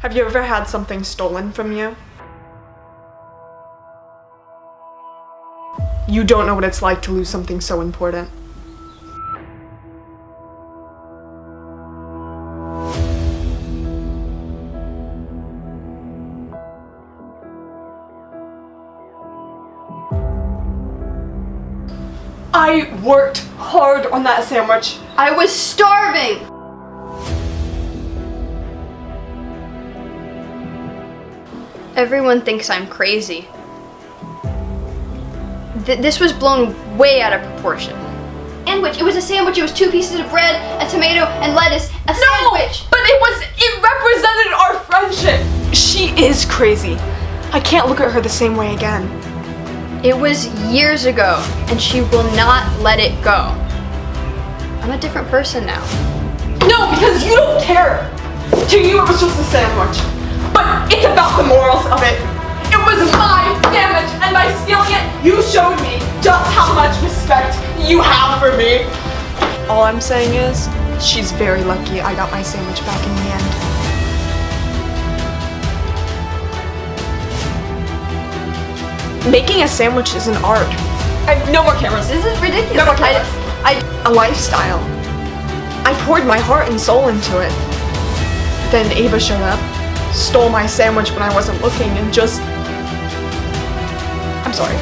Have you ever had something stolen from you? You don't know what it's like to lose something so important. I worked hard on that sandwich. I was starving! Everyone thinks I'm crazy. Th this was blown way out of proportion. Sandwich. It was a sandwich. It was two pieces of bread, a tomato, and lettuce. A sandwich. but it was it represented our friendship. She is crazy. I can't look at her the same way again. It was years ago, and she will not let it go. I'm a different person now. No, because you don't care. To you, it was just a sandwich. But it's about the morals of it. It was my sandwich, and by stealing it, you showed me just how much respect you have for me. All I'm saying is, she's very lucky I got my sandwich back in the end. Making a sandwich is an art. I, no more cameras. This is ridiculous. No more I, cameras. I, a lifestyle. I poured my heart and soul into it. Then Ava showed up, stole my sandwich when I wasn't looking, and just. I'm sorry.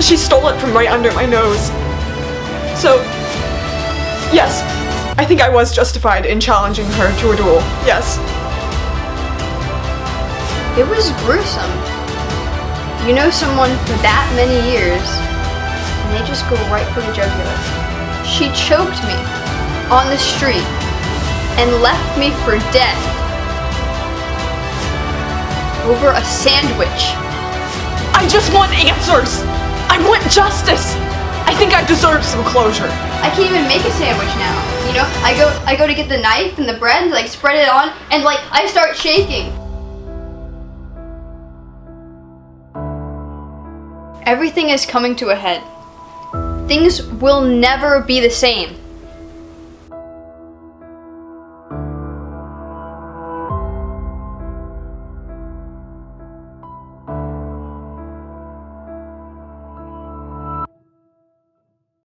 She stole it from right under my nose. So, yes, I think I was justified in challenging her to a duel. Yes. It was gruesome. You know someone for that many years, and they just go right for the jugular. She choked me on the street and left me for dead over a sandwich. I just want answers! I want justice! I think I deserve some closure. I can't even make a sandwich now. You know, I go I go to get the knife and the bread and like spread it on and like I start shaking. Everything is coming to a head. Things will never be the same.